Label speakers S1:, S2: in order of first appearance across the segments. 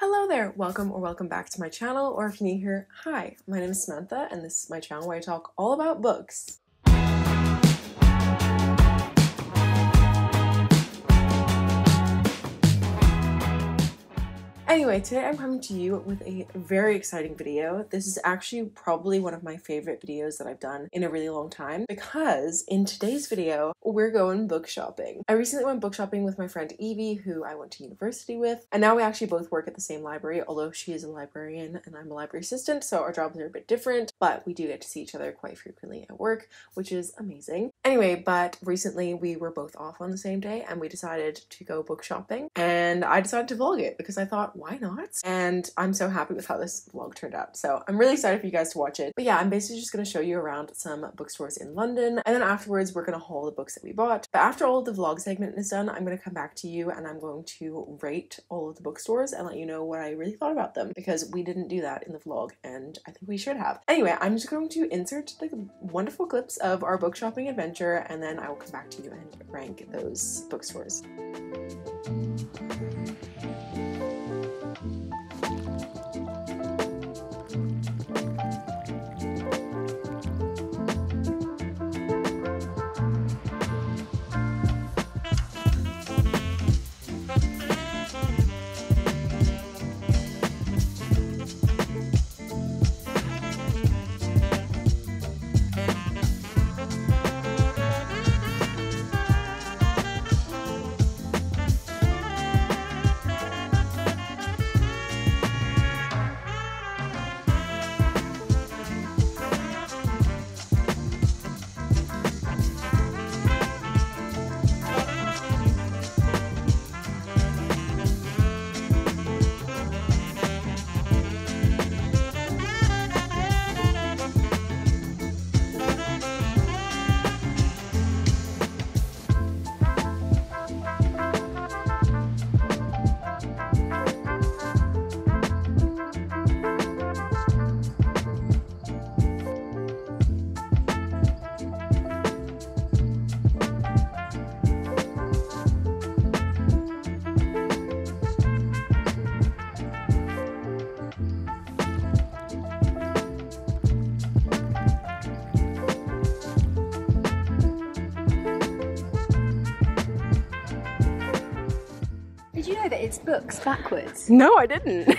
S1: Hello there, welcome or welcome back to my channel, or if you're new here, hi, my name is Samantha and this is my channel where I talk all about books. Anyway, today I'm coming to you with a very exciting video. This is actually probably one of my favorite videos that I've done in a really long time because in today's video, we're going book shopping. I recently went book shopping with my friend Evie, who I went to university with, and now we actually both work at the same library, although she is a librarian and I'm a library assistant, so our jobs are a bit different, but we do get to see each other quite frequently at work, which is amazing. Anyway, but recently we were both off on the same day and we decided to go book shopping, and I decided to vlog it because I thought, why not? And I'm so happy with how this vlog turned out. So I'm really excited for you guys to watch it. But yeah, I'm basically just gonna show you around some bookstores in London. And then afterwards, we're gonna haul the books that we bought. But after all the vlog segment is done, I'm gonna come back to you and I'm going to rate all of the bookstores and let you know what I really thought about them because we didn't do that in the vlog and I think we should have. Anyway, I'm just going to insert the wonderful clips of our book shopping adventure and then I will come back to you and rank those bookstores.
S2: Books backwards?
S1: No, I didn't.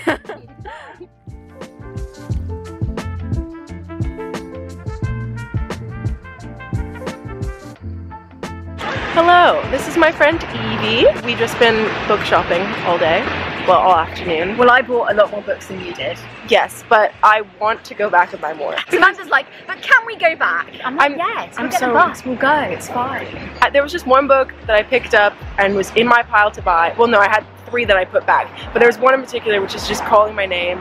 S1: Hello, this is my friend Evie. We've just been book shopping all day. Well, all afternoon.
S2: Well, I bought a lot more books than you did.
S1: Yes, but I want to go back and buy more.
S2: Samantha's like, but can we go back? I'm like,
S1: I'm-
S2: yes,
S1: I'm
S2: we'll get
S1: so-
S2: the bus, we'll go, it's fine.
S1: Uh, There was just one book that I picked up and was in my pile to buy. Well, no, I had three that I put back, but there was one in particular which is just calling my name,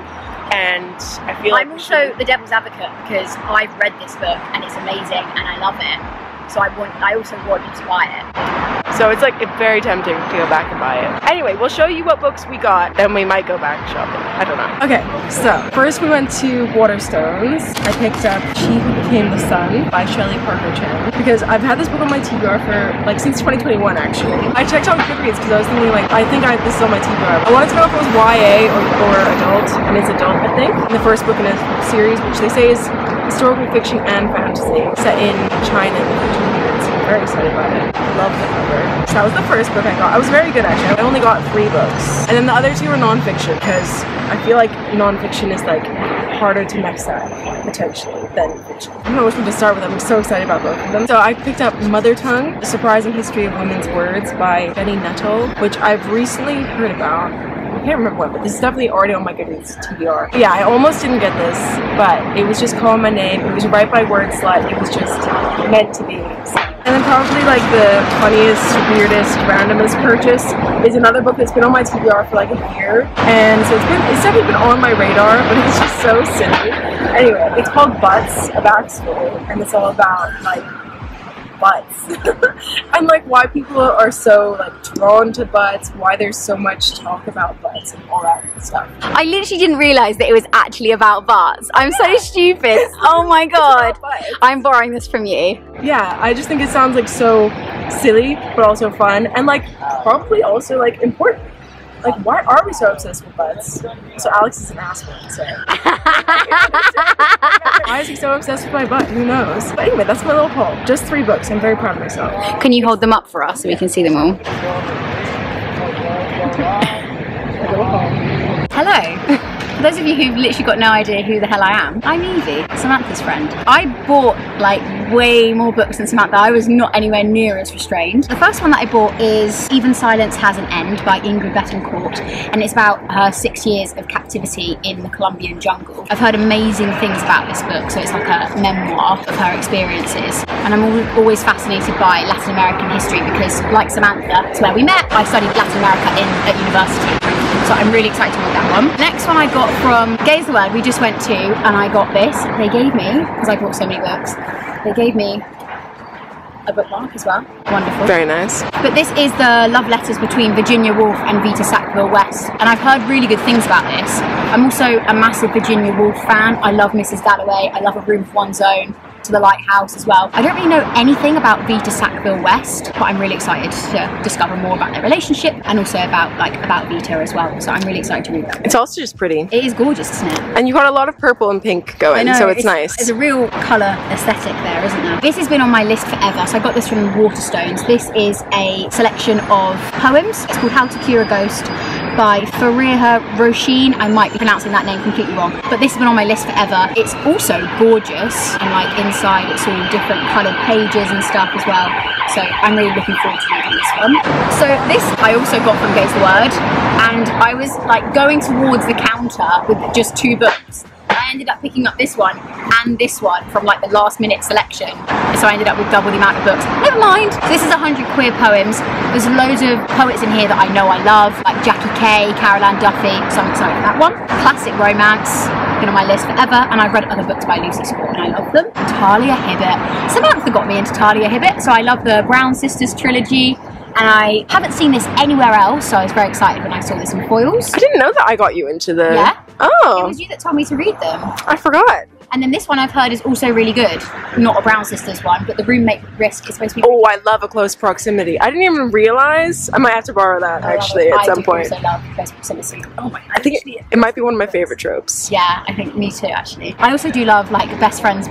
S1: and I feel like
S2: I'm
S1: we
S2: also the devil's advocate because I've read this book and it's amazing and I love it. So I want, I also want you to buy it.
S1: So it's like very tempting to go back and buy it. Anyway, we'll show you what books we got, then we might go back shopping. I don't know. Okay, so first we went to Waterstones. I picked up She Who Became the Sun by Shelley Parker Chan because I've had this book on my TBR for like since 2021 actually. I checked on Goodreads because I was thinking like I think I this is on my TBR. I wanted to know if it was YA or, or adult, and it's adult I think. And the first book in a series, which they say is historical fiction and fantasy set in China in the 1500s. Very excited about it. I love the cover. So that was the first book I got. I was very good actually. I only got three books. And then the other two were nonfiction because I feel like nonfiction is like harder to mess up potentially than fiction. I don't know which one to start with. I'm so excited about both of them. So I picked up Mother Tongue, The Surprising History of Women's Words by Jenni Nuttall, which I've recently heard about. I can't remember what, but this is definitely already on my Goodreads TBR. Yeah, I almost didn't get this, but it was just calling my name. It was right by Word Slut. It was just meant to be. And then probably like the funniest, weirdest, randomest purchase is another book that's been on my TBR for like a year, and so it's been it's definitely been on my radar, but it's just so silly. Anyway, it's called Butts, a backstory, and it's all about like butts and like why people are so like drawn to butts, why there's so much talk about butts and all that stuff.
S2: I literally didn't realise that it was actually about butts. I'm so stupid. Oh my god. I'm borrowing this from you.
S1: Yeah, I just think it sounds like so silly, but also fun, and like probably also like important. Like, why are we so obsessed with butts? So Alex is an asshole. So. why is he so obsessed with my butt? Who knows? But anyway, that's my little haul. Just three books. I'm very proud of myself.
S2: Can you hold them up for us so we can see them all? Hello. For those of you who've literally got no idea who the hell I am, I'm Evie, Samantha's friend. I bought like way more books than Samantha. I was not anywhere near as restrained. The first one that I bought is Even Silence Has an End by Ingrid Betancourt, and it's about her six years of captivity in the Colombian jungle. I've heard amazing things about this book, so it's like a memoir of her experiences. And I'm always fascinated by Latin American history because, like Samantha, it's where we met. I studied Latin America in at university so I'm really excited about that one. Next one I got from Gay's the Word we just went to and I got this. They gave me, because I bought so many books, they gave me a bookmark as well. Wonderful.
S1: Very nice.
S2: But this is the love letters between Virginia Woolf and Vita Sackville West, and I've heard really good things about this. I'm also a massive Virginia Woolf fan. I love Mrs. Dalloway. I love A Room for One's Own to the lighthouse as well. I don't really know anything about Vita Sackville West, but I'm really excited to discover more about their relationship and also about like about Vita as well. So I'm really excited to read that.
S1: It's also just pretty.
S2: It is gorgeous, isn't it?
S1: And you've got a lot of purple and pink going,
S2: know,
S1: so it's,
S2: it's
S1: nice.
S2: There's a real colour aesthetic there, isn't there? This has been on my list forever. So I got this from Waterstones. This is a selection of poems. It's called How to Cure a Ghost by Fariha Róisín. I might be pronouncing that name completely wrong, but this has been on my list forever. It's also gorgeous, and like inside, it's all different coloured pages and stuff as well. So I'm really looking forward to reading this one. So this I also got from Gay's the Word, and I was like going towards the counter with just two books. I ended up picking up this one and this one from like the last minute selection. So I ended up with double the amount of books. Never mind. So this is 100 queer poems. There's loads of poets in here that I know I love, like Jackie Kay, Carol Ann Duffy. So I'm excited for that one. Classic romance. Been on my list forever, and I've read other books by Lucy Score, and I love them. Talia Hibbert. Samantha got me into Talia Hibbert, so I love the Brown Sisters trilogy and I haven't seen this anywhere else, so I was very excited when I saw this in Foyles.
S1: I didn't know that I got you into the.
S2: Yeah?
S1: Oh.
S2: It was you that told me to read them.
S1: I forgot.
S2: And then this one I've heard is also really good. Not a Brown Sisters one, but the roommate risk is supposed to be.
S1: Oh, I love a close proximity. I didn't even realize. I might have to borrow that
S2: I
S1: actually at
S2: I
S1: some
S2: do
S1: point.
S2: also love close proximity. Oh my!
S1: I think it, it might be one of my favorite tropes.
S2: Yeah, I think me too. Actually, I also do love like best friend's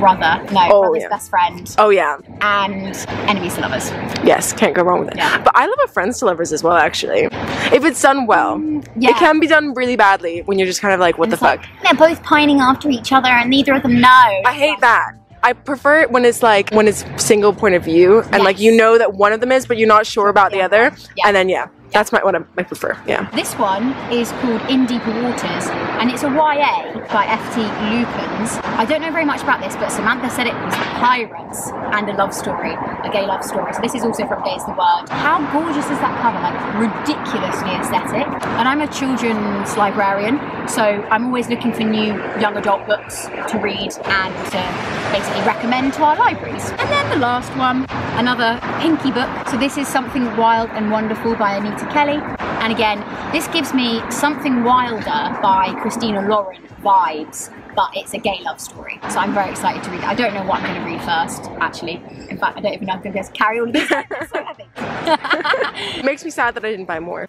S2: brother. No,
S1: Oh,
S2: brother's
S1: yeah.
S2: best friend
S1: Oh yeah,
S2: and enemies to lovers.
S1: yes, can't go wrong with it.
S2: Yeah.
S1: But I love a friends to lovers as well. Actually, if it's done well, mm,
S2: Yeah.
S1: it can be done really badly when you're just kind of like, what
S2: And
S1: the
S2: it's like,
S1: fuck.
S2: they're both pining after each other, and neither of them know.
S1: I hate that. I prefer it when it's like when it's single point of view and like you know that one of them is, but you're not sure about the other.
S2: Yeah.
S1: And then yeah, that's my what I, I prefer. Yeah.
S2: This one is called In Deeper Waters and it's a YA by F.T. Lukens. I don't know very much about this, but Samantha said it was pirates and a love story, a gay love story. So this is also from Gay's the Word. How gorgeous is that cover? Like ridiculously aesthetic. And I'm a children's librarian, so I'm always looking for new young adult books to read and to basically recommend to our libraries. And then the last one, another pinky book. So this is Something Wild and Wonderful by Anita Kelly. And again, this gives me Something Wilder by Christina Lauren vibes, but it's a gay love story. So I'm very excited to read it. I don't know what I'm going to read first, actually. In fact, I don't even know if I'm going to be able to carry all of these. They're so
S1: makes me sad that I didn't buy more.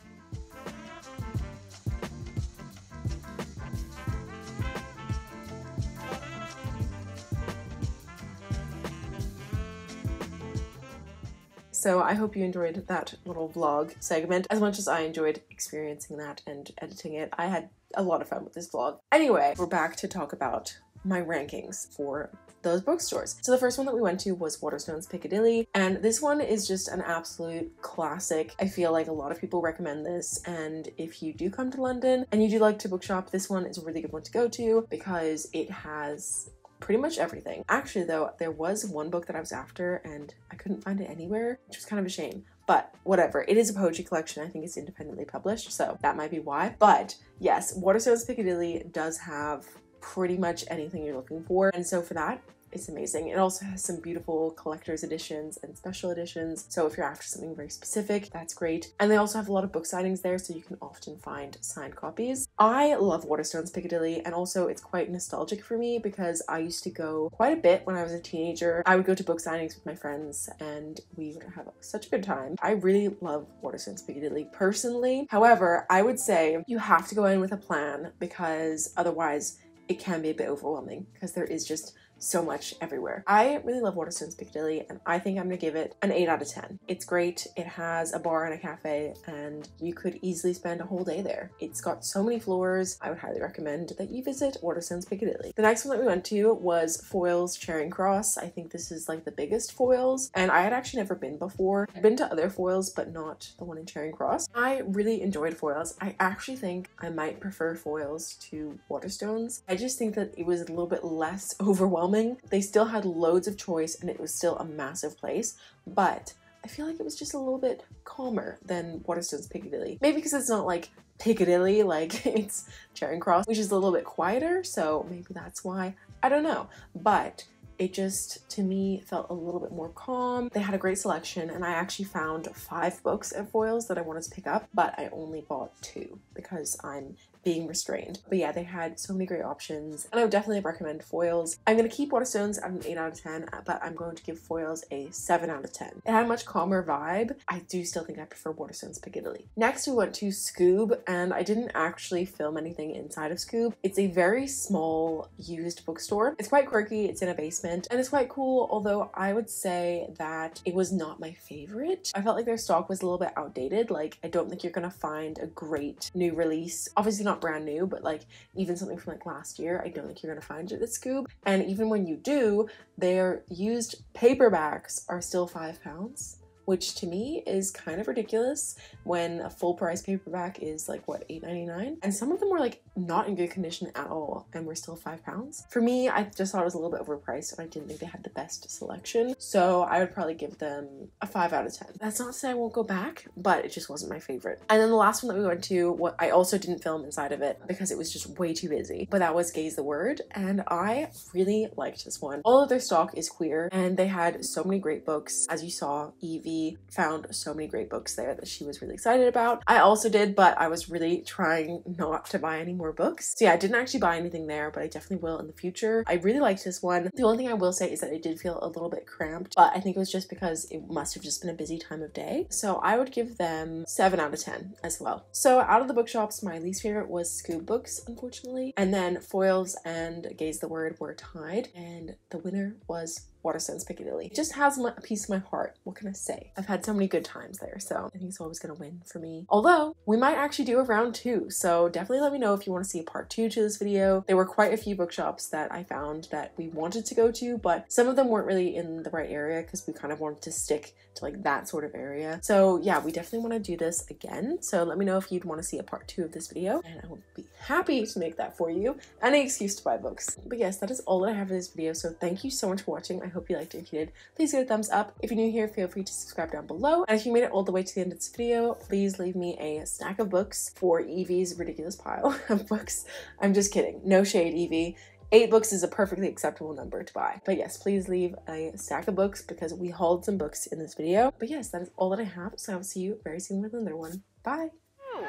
S1: So I hope you enjoyed that little vlog segment as much as I enjoyed experiencing that and editing it. I had a lot of fun with this vlog. Anyway, we're back to talk about my rankings for those bookstores. So the first one that we went to was Waterstones Piccadilly, and this one is just an absolute classic. I feel like a lot of people recommend this, and if you do come to London and you do like to bookshop, this one is a really good one to go to because it has pretty much everything. Actually, though, there was one book that I was after and I couldn't find it anywhere, which was kind of a shame. But whatever, it is a poetry collection. I think it's independently published, so that might be why. But yes, Waterstones Piccadilly does have pretty much anything you're looking for. And so for that, it's amazing. It also has some beautiful collector's editions and special editions. So if you're after something very specific, that's great. And they also have a lot of book signings there, so you can often find signed copies. I love Waterstones Piccadilly, and also it's quite nostalgic for me because I used to go quite a bit when I was a teenager. I would go to book signings with my friends and we would have such a good time. I really love Waterstones Piccadilly personally. However, I would say you have to go in with a plan because otherwise it can be a bit overwhelming because there is just so much everywhere. I really love Waterstones Piccadilly and I think I'm gonna give it an 8 out of 10. It's great, it has a bar and a cafe and you could easily spend a whole day there. It's got so many floors, I would highly recommend that you visit Waterstones Piccadilly. The next one that we went to was Foyles Charing Cross. I think this is like the biggest Foyles and I had actually never been before. I've been to other Foyles but not the one in Charing Cross. I really enjoyed Foyles. I actually think I might prefer Foyles to Waterstones. I just think that it was a little bit less overwhelming overwhelming. They still had loads of choice and it was still a massive place, but I feel like it was just a little bit calmer than Waterstones Piccadilly. Maybe because it's not like Piccadilly, like it's Charing Cross, which is a little bit quieter, so maybe that's why. I don't know. But it just to me felt a little bit more calm. They had a great selection and I actually found five books at Foyles that I wanted to pick up, but I only bought two because I'm being restrained. But yeah, they had so many great options and I would definitely recommend Foyles. I'm going to keep Waterstones at an 8 out of 10, uh, but I'm going to give Foyles a 7 out of 10. It had a much calmer vibe. I do still think I prefer Waterstones Piccadilly. Next we went to Skoob, and I didn't actually film anything inside of Skoob. It's a very small used bookstore. It's quite quirky, it's in a basement and it's quite cool, although I would say that it was not my favorite. I felt like their stock was a little bit outdated. Like I don't think you're going to find a great new release. Obviously not not brand new, but like even something from like last year, I don't think you're gonna find it at Skoob. And even when you do, their used paperbacks are still five pounds which to me is kind of ridiculous when a full price paperback is like what $8.99 and some of them were like not in good condition at all and were still five pounds. For me i just thought it was a little bit overpriced and i didn't think they had the best selection. So i would probably give them a five out of ten. That's not to say i won't go back but it just wasn't my favorite. And then the last one that we went to what i also didn't film inside of it because it was just way too busy. But that was gay's the word and i really liked this one. All of their stock is queer and they had so many great books. As you saw evie found so many great books there that she was really excited about. I also did, but I was really trying not to buy any more books. So yeah, I didn't actually buy anything there, but I definitely will in the future. I really liked this one. The only thing I will say is that it did feel a little bit cramped, but I think it was just because it must have just been a busy time of day. So I would give them 7 out of 10 as well. So out of the bookshops, my least favorite was Skoob Books, unfortunately. And then Foyles and Gay's the Word were tied, and the winner was Waterstones Piccadilly. It just has a piece of my heart. What can I say? I've had so many good times there, so I think it's always gonna win for me. Although, we might actually do a round two, so definitely let me know if you want to see a part two to this video. There were quite a few bookshops that I found that we wanted to go to, but some of them weren't really in the right area because we kind of wanted to stick to like that sort of area. So yeah, we definitely want to do this again. So let me know if you'd want to see a part two of this video, and I will be happy to make that for you. Any excuse to buy books. But yes, that is all that I have for this video, so thank you so much for watching. I hope you liked it. If you did, please give it a thumbs up. If you're new here, feel free to subscribe down below. And if you made it all the way to the end of this video, please leave me a stack of books for Evie's ridiculous pile of books. I'm just kidding. No shade, Evie. Eight books is a perfectly acceptable number to buy. But yes, please leave a stack of books because we hauled some books in this video. But yes, that is all that I have. So I'll see you very soon with another one. Bye. Oh,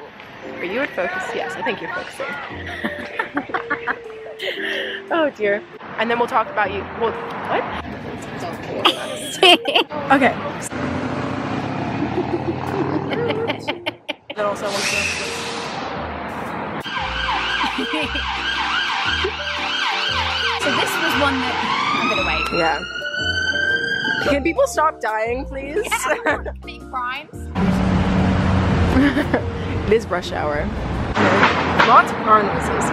S1: are you in focus? Yes, I think you're focusing. oh dear. And then we'll talk about you. Well, what? okay. then also I want
S2: so this was one that I'm gonna wait.
S1: Yeah. Can people stop dying, please?
S2: Yeah, big crimes.
S1: it is rush hour. Lots of car noises.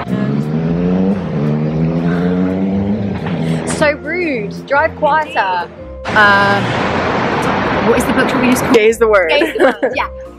S2: so rude. Drive quieter. Uh, what is the book we use called?
S1: Gay's the word.
S2: Gay's the word. Yeah.